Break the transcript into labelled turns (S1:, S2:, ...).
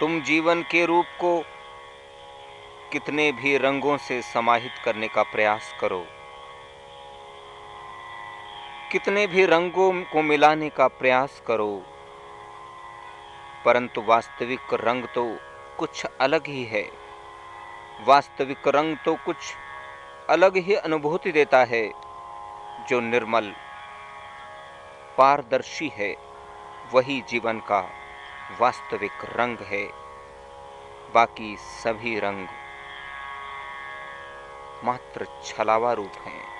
S1: तुम जीवन के रूप को कितने भी रंगों से समाहित करने का प्रयास करो। कितने भी रंगों को मिलाने का प्रयास करो। परंतु वास्तविक रंग तो कुछ अलग ही है। वास्तविक रंग तो कुछ अलग ही अनुभूति देता है, जो निर्मल, पारदर्शी है, वही जीवन का। वास्तविक रंग है बाकी सभी रंग मात्र छलावा रूप हैं।